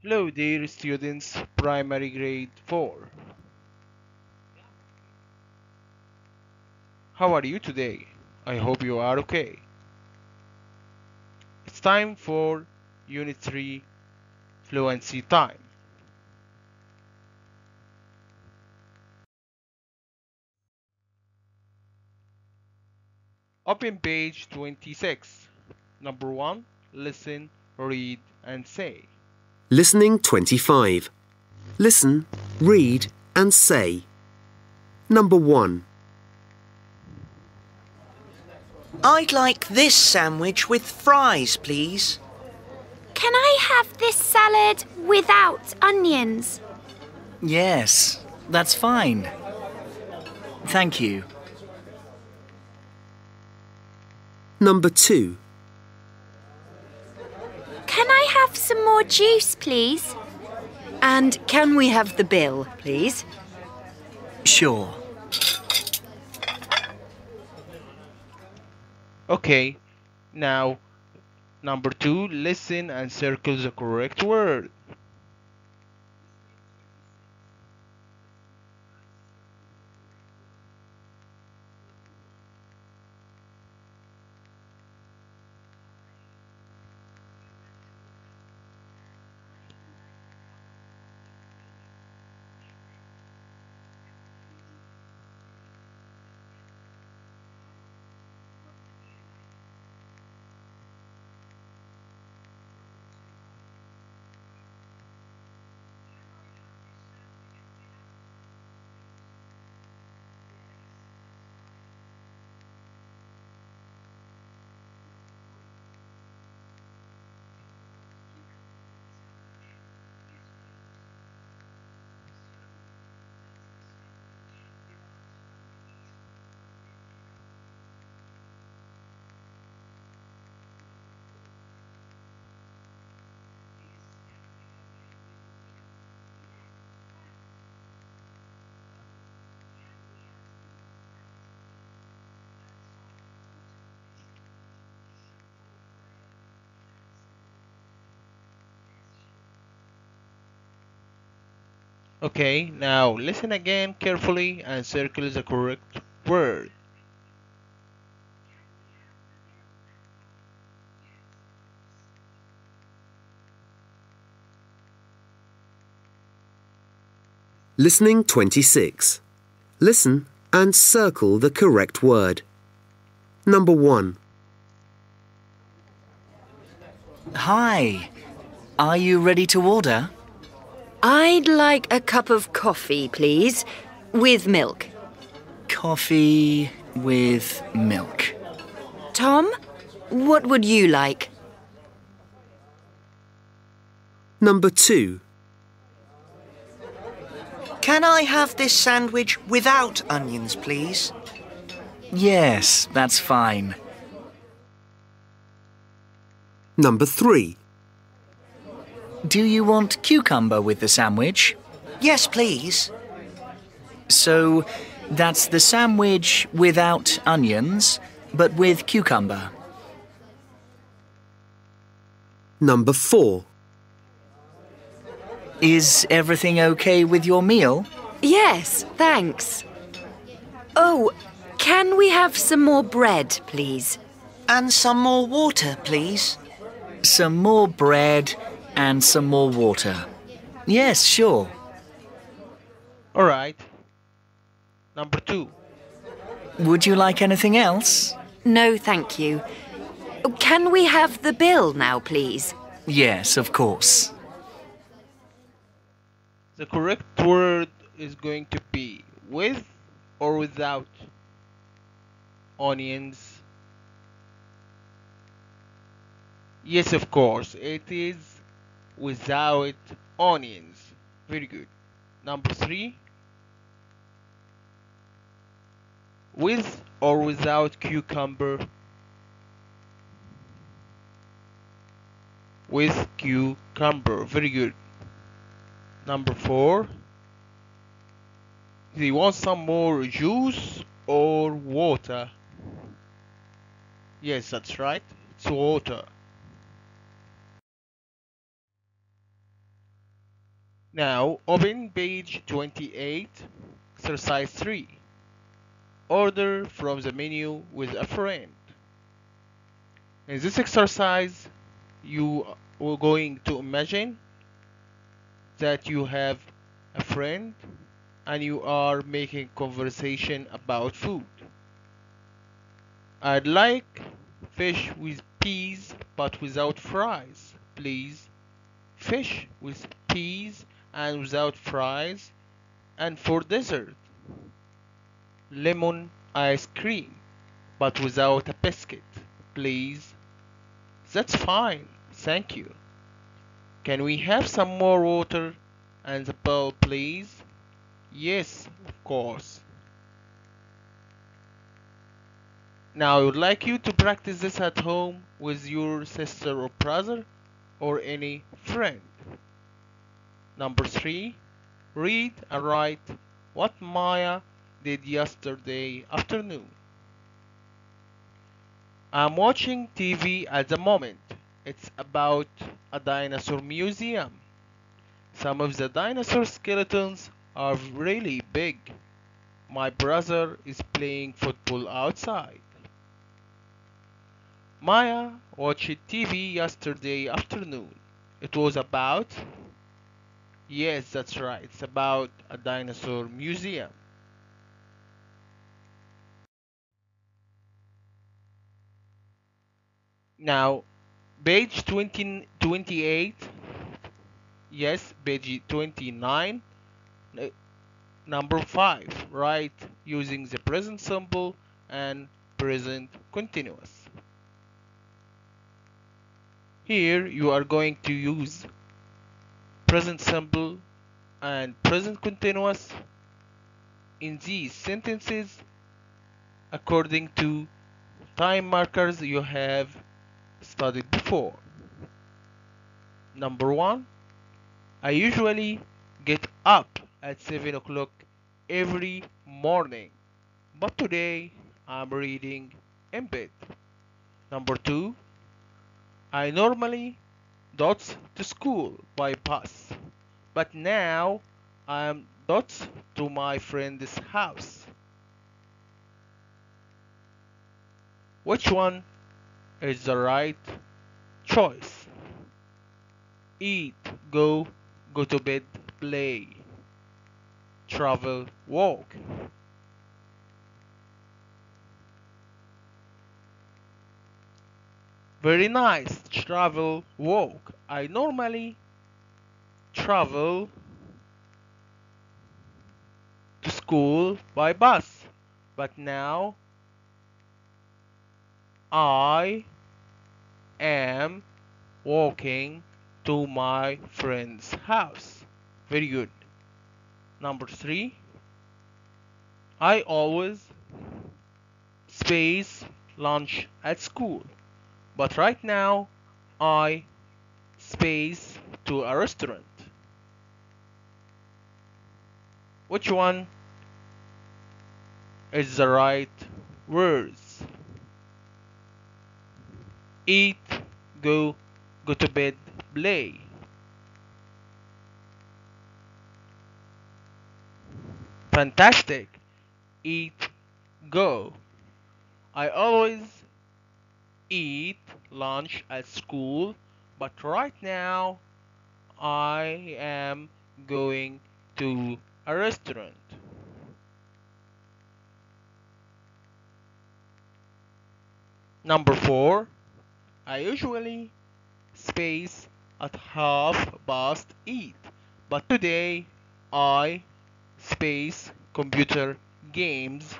Hello dear students, primary grade 4. How are you today? I hope you are okay. It's time for Unit 3 Fluency Time. Open page 26. Number 1. Listen, read, and say. Listening 25. Listen, read, and say. Number 1. I'd like this sandwich with fries, please. Can I have this salad without onions? Yes, that's fine. Thank you. Number 2. Can I have some more juice, please? And can we have the bill, please? Sure. Okay, now number 2. Listen and circle the correct word. Okay, now listen again carefully and circle the correct word. Listening 26. Listen and circle the correct word. Number 1. Hi. Are you ready to order? I'd like a cup of coffee, please, with milk. Coffee with milk. Tom, what would you like? Number 2. Can I have this sandwich without onions, please? Yes, that's fine. Number 3. Do you want cucumber with the sandwich? Yes, please. So that's the sandwich without onions, but with cucumber. Number 4. Is everything okay with your meal? Yes, thanks. Oh, can we have some more bread, please? And some more water, please. Some more bread and some more water. Yes, sure. Alright. Number 2. Would you like anything else? No, thank you. Can we have the bill now, please? Yes, of course. The correct word is going to be with or without onions. Yes, of course, it is without onions. Very good. Number three. With or without cucumber. With cucumber. Very good. Number four. Do you want some more juice or water? Yes, that's right. It's water. Now open page 28, exercise 3. Order from the menu with a friend. In this exercise, you are going to imagine that you have a friend and you are making conversation about food. I'd like fish with peas but without fries, please. Fish with peas and without fries. And for dessert, lemon ice cream but without a biscuit, please. That's fine, thank you. Can we have some more water and the bill, please? Yes, of course. Now I would like you to practice this at home with your sister or brother or any friend. Number three, read and write what Maya did yesterday afternoon. I'm watching TV at the moment. It's about a dinosaur museum. Some of the dinosaur skeletons are really big. My brother is playing football outside. Maya watched TV yesterday afternoon. It was about. Yes, that's right. It's about a dinosaur museum. Now, page 20, 28. Yes, page 29. uh, Number 5. Right, using the present simple and present continuous. Here you are going to use present simple and present continuous in these sentences according to time markers you have studied before. Number one, I usually get up at 7 o'clock every morning, but today I'm reading in bed. Number two, I normally dots to school by bus, but now I'm dots to my friend's house. Which one is the right choice? Eat, go, go to bed, play, travel, walk. Very nice. Travel, walk. I normally travel to school by bus, but now I am walking to my friend's house. Very good. Number three, I always space lunch at school, but right now I space to a restaurant. Which one is the right words? Eat, go, go to bed, play. Fantastic. Eat, go. I always eat lunch at school, but right now I am going to a restaurant. Number four, I usually space at half past eight, but today I space computer games.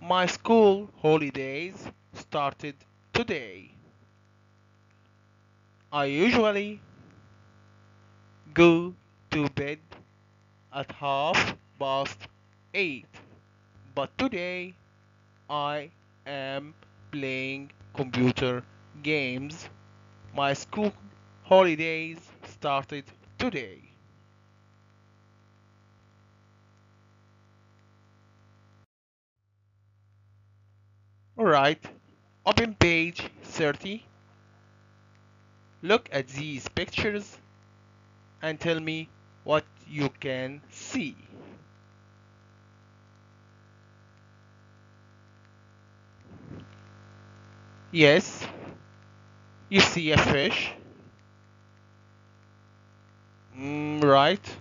My school holidays started today. I usually go to bed at half past eight, but today I am playing computer games. My school holidays started today. Alright, open page 30. Look at these pictures and tell me what you can see. Yes, you see a fish. Mm, right.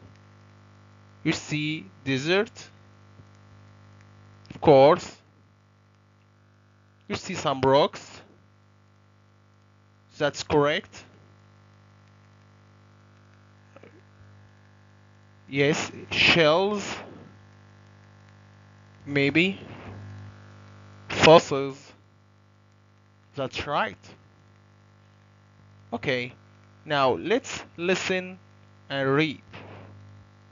You see desert. Of course. You see some rocks. That's correct. Yes, shells. Maybe. Fossils. That's right. Okay, now let's listen and read.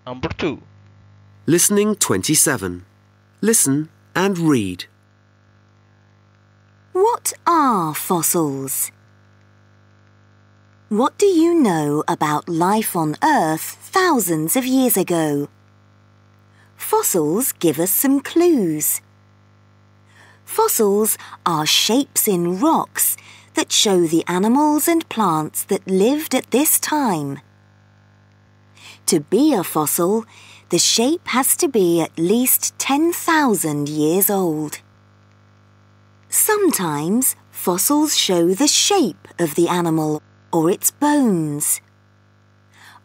Number two. Listening 27. Listen and read. What are fossils? What do you know about life on Earth thousands of years ago? Fossils give us some clues. Fossils are shapes in rocks that show the animals and plants that lived at this time. To be a fossil, the shape has to be at least 10,000 years old. Sometimes fossils show the shape of the animal or its bones.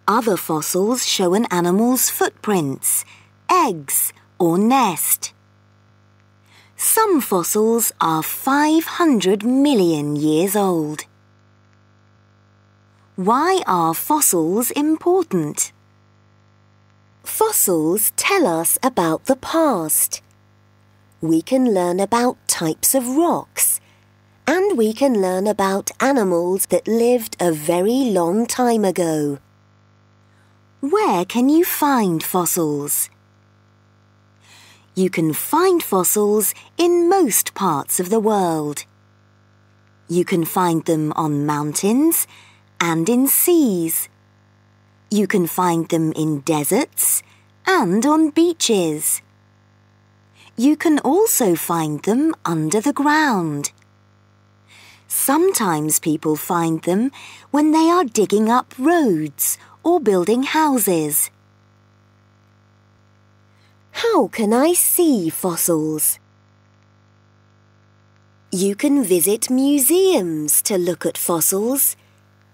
Other fossils show an animal's footprints, eggs, or nest. Some fossils are 500 million years old. Why are fossils important? Fossils tell us about the past. We can learn about types of rocks, and we can learn about animals that lived a very long time ago. Where can you find fossils? You can find fossils in most parts of the world. You can find them on mountains and in seas. You can find them in deserts and on beaches. You can also find them under the ground. Sometimes people find them when they are digging up roads or building houses. How can I see fossils? You can visit museums to look at fossils,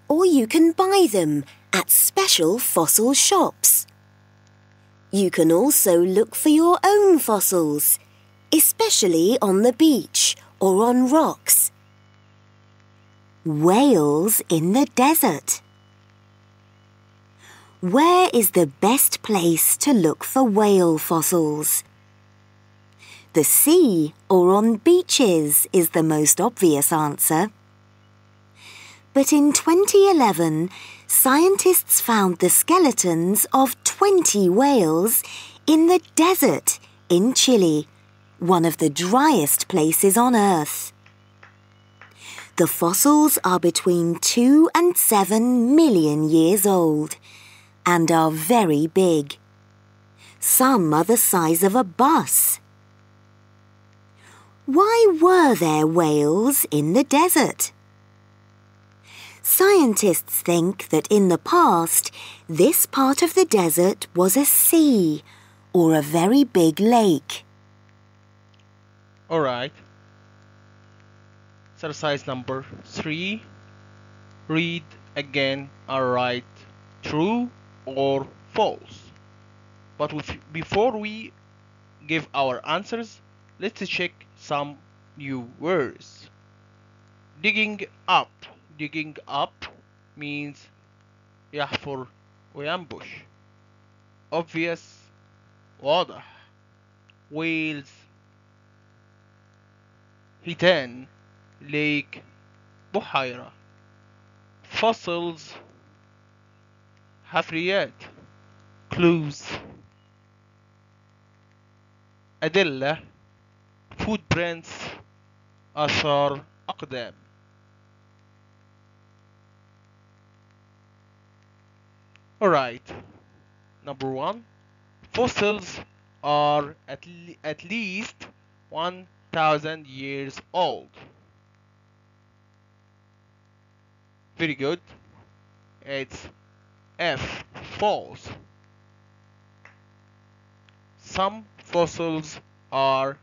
or you can buy them at special fossil shops. You can also look for your own fossils, especially on the beach or on rocks. Whales in the desert. Where is the best place to look for whale fossils? The sea or on beaches is the most obvious answer. But in 2011, scientists found the skeletons of 20 whales in the desert in Chile, one of the driest places on Earth. The fossils are between 2 and 7 million years old and are very big. Some are the size of a bus. Why were there whales in the desert? Scientists think that in the past, this part of the desert was a sea or a very big lake. Alright. Exercise number three. Read again and write true or false. But before we give our answers, let's check some new words. Digging up. Digging up means يحفر وينبش. Obvious واضح. Whales حيتان lake بحيرة fossils حفريات clues أدلة footprints آثار أقدام Alright, number one, fossils are at, le at least 1000 years old. Very good. It's F, false. some fossils are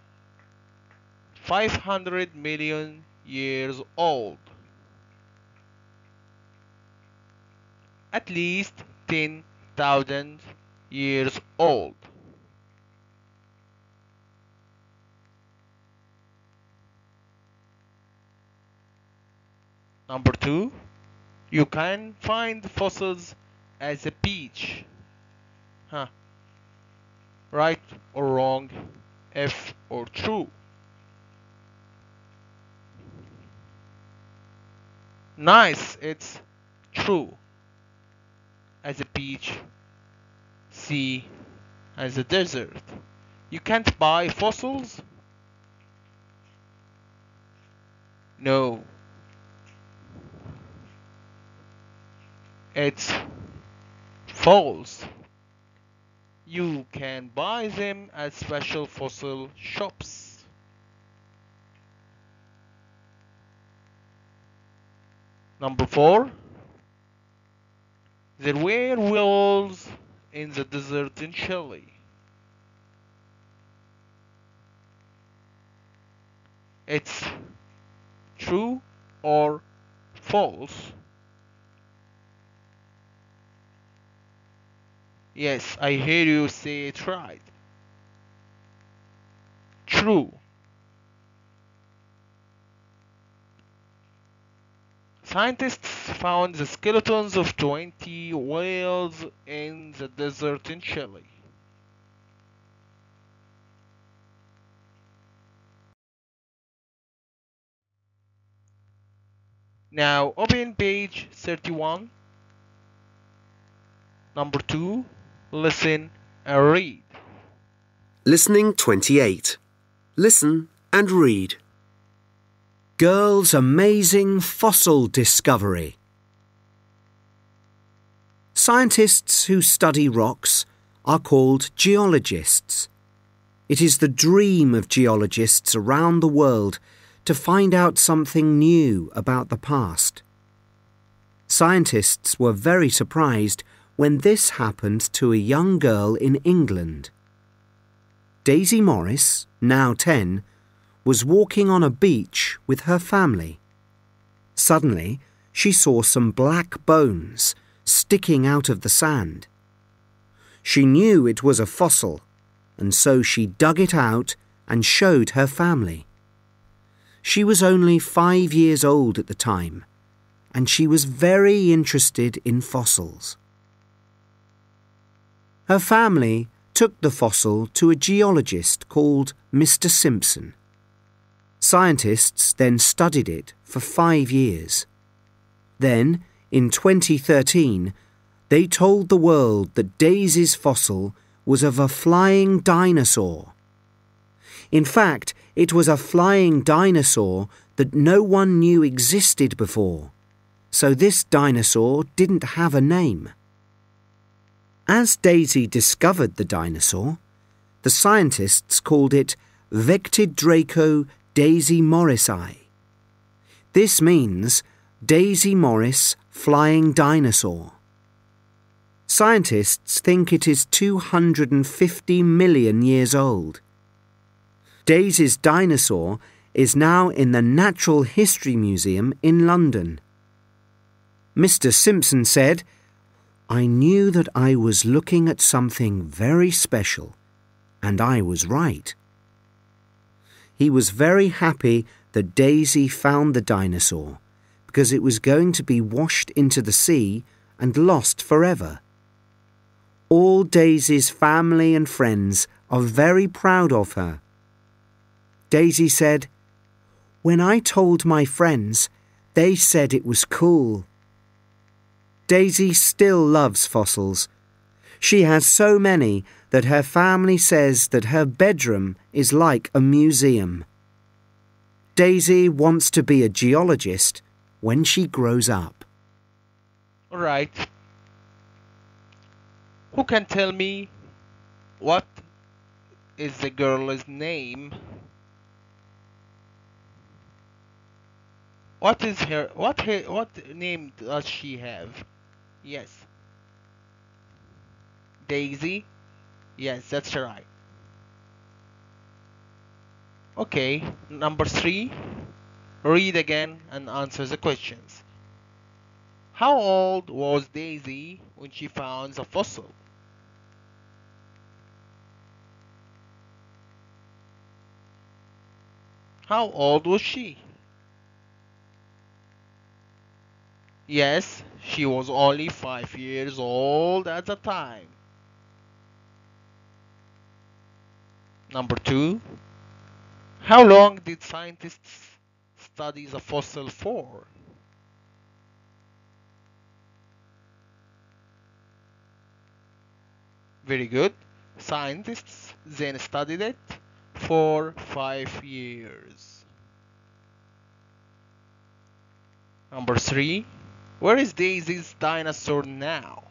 500 million years old. At least 10,000 years old. Number two, you can find fossils as a beach. Huh. Right or wrong, F or true. Nice, it's true. As a beach, sea, as a desert. You can't buy fossils? No. It's false. You can buy them at special fossil shops. Number four. There were wolves in the desert in Chile. It's true or false. Yes, I hear you say it right. True. Scientists found the skeletons of 20 whales in the desert in Chile. Now open page 31. Number 2. Listen and read. Listening 28. Listen and read. Girl's amazing fossil discovery. Scientists who study rocks are called geologists. It is the dream of geologists around the world to find out something new about the past. Scientists were very surprised when this happened to a young girl in England. Daisy Morris, now 10, was walking on a beach with her family. Suddenly, she saw some black bones sticking out of the sand. She knew it was a fossil, and so she dug it out and showed her family. She was only five years old at the time, and she was very interested in fossils. Her family took the fossil to a geologist called Mr. Simpson. Scientists then studied it for five years. Then, in 2013, they told the world that Daisy's fossil was of a flying dinosaur. In fact, it was a flying dinosaur that no one knew existed before, so this dinosaur didn't have a name. As Daisy discovered the dinosaur, the scientists called it Vectidraco daisy morrisi. This means Daisy Morris flying dinosaur. Scientists think it is 250 million years old. Daisy's dinosaur is now in the Natural History Museum in London. Mr. Simpson said, I knew that I was looking at something very special, and I was right. He was very happy that Daisy found the dinosaur because it was going to be washed into the sea and lost forever. All Daisy's family and friends are very proud of her. Daisy said, When I told my friends, they said it was cool. Daisy still loves fossils. She has so many that her family says that her bedroom is like a museum. Daisy wants to be a geologist when she grows up. Alright. Who can tell me what is the girl's name? What is her what her what name does she have? Yes. Daisy? Yes, that's right. Okay, number three. Read again and answer the questions. How old was Daisy when she found the fossil? How old was she? Yes, she was only five years old at the time. Number two, how long did scientists study the fossil for? Very good. Scientists then studied it for five years. Number three, where is Daisy's dinosaur now?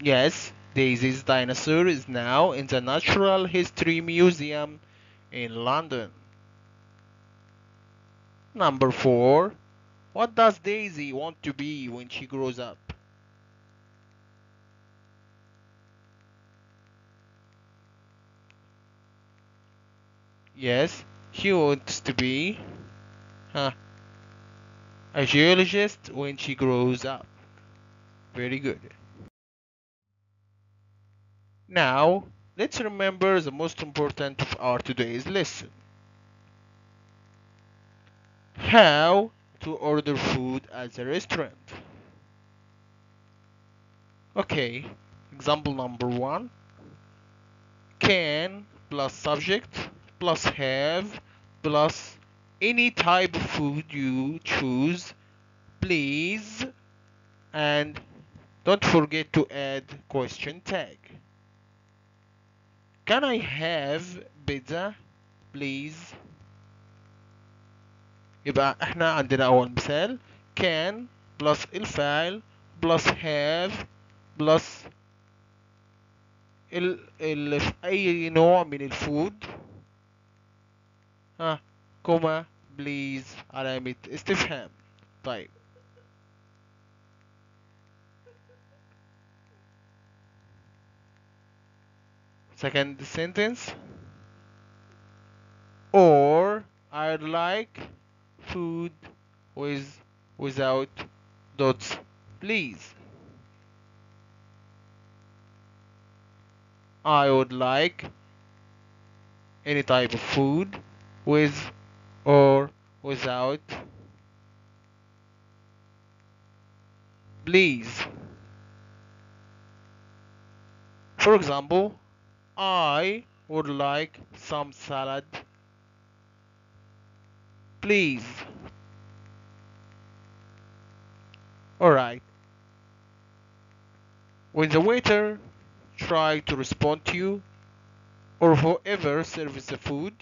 Yes, Daisy's dinosaur is now in the Natural History Museum in London. Number 4. What does Daisy want to be when she grows up? Yes, she wants to be huh, a geologist when she grows up. Very good. Now, let's remember the most important of our today's lesson. How to order food at the restaurant. Okay, example number one. Can plus subject plus have plus any type of food you choose please and don't forget to add question tag can I have pizza please يبقى احنا عندنا اول مثال can plus الفاعل plus have plus ال ال في اي نوع من الفود ها كوما بليز علامة استفهام طيب second sentence. Or I'd like food with without dots please. I would like any type of food with or without please. For example I would like some salad. Please. Alright when the waiter try to respond to you or whoever serves the food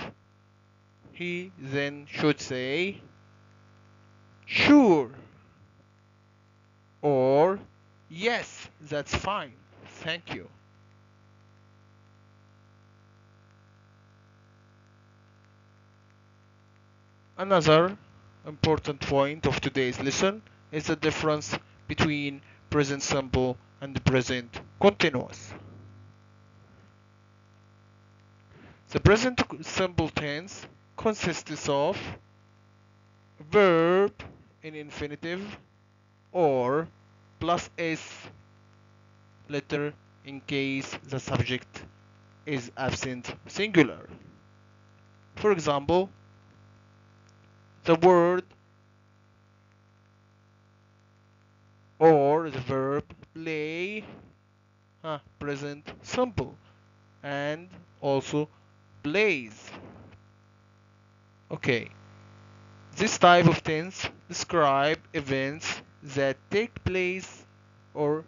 he then should say sure. Or yes that's fine. Thank you Another important point of today's lesson is the difference between present simple and present continuous. The present simple tense consists of verb in infinitive or plus s letter in case the subject is absent singular. For example, the word or the verb play present simple and also plays. Okay. This type of tense describe events that take place or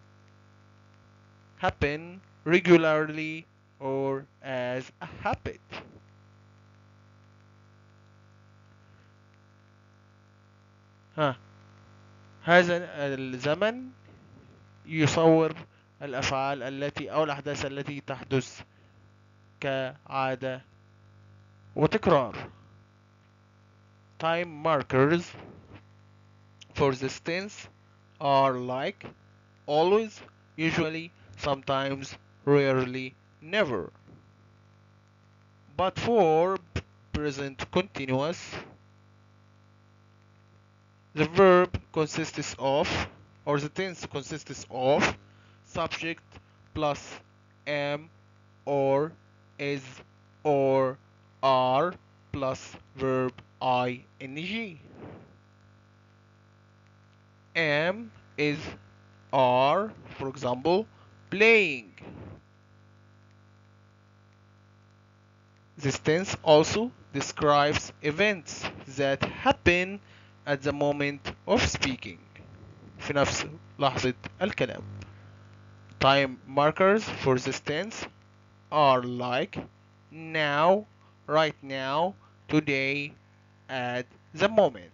happen regularly or as a habit ها هذا الزمن يصور الأفعال التي أو الأحداث التي تحدث كعادة وتكرار time markers for this tense are like always, usually, sometimes, rarely, never. But for present continuous, the verb consists of, or the tense consists of, subject plus am or is or are plus verb ing. Am is are, for example, playing. This tense also describes events that happen at the moment of speaking في نفس لحظة الكلام time markers for this tense are like now right now today at the moment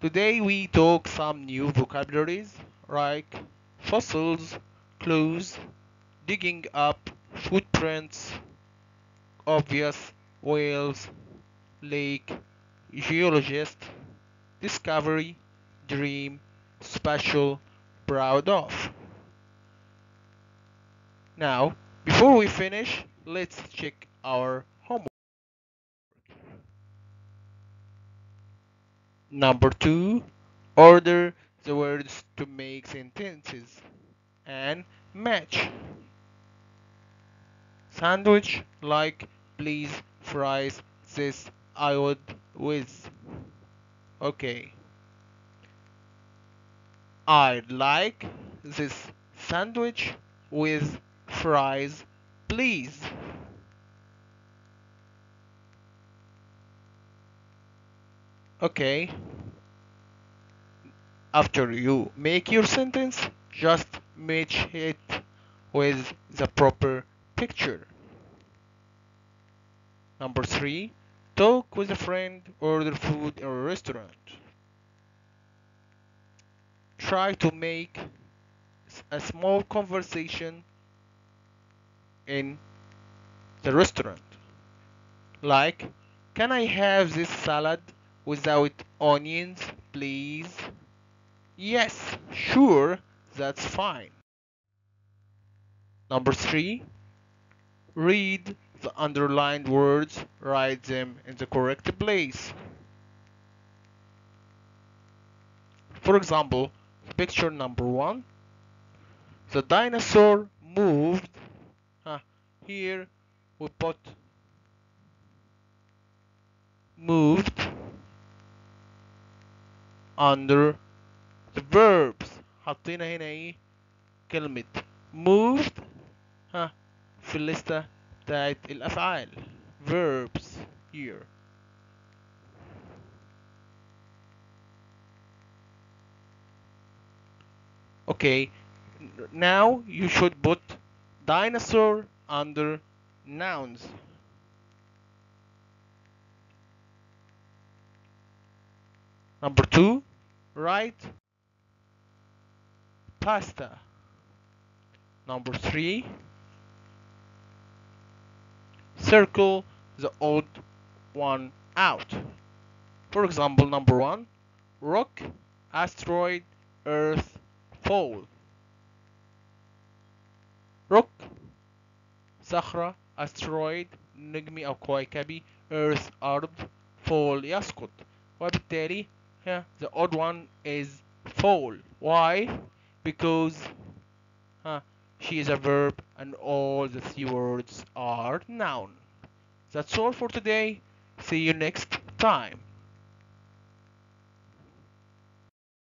today we talk some new vocabularies like fossils clues digging up footprints obvious whales lake geologist discovery dream special proud of now before we finish let's check our homework. Number two order the words to make sentences and match. Sandwich like please fries this I would with. Okay. I'd like this sandwich with fries please. Okay. After you make your sentence just match it with the proper picture number three talk with a friend order food in a restaurant. Try to make a small conversation in the restaurant. Like can I have this salad without onions please? Yes sure that's fine. Number three read the underlined words write them in the correct place for example picture number one the dinosaur moved uh, here we put moved under the verbs حطينا هنا ايه كلمة moved ها في الليستة بتاعت الأفعال verbs here okay now you should put dinosaur under nouns number two write pasta number three circle the odd one out for example number one rock asteroid earth fall rock صخرة asteroid نجمي أو كويكبي earth أرض fall يسقط وبالتالي yeah, the odd one is fall why because huh, she is a verb and all the three words are noun. That's all for today. See you next time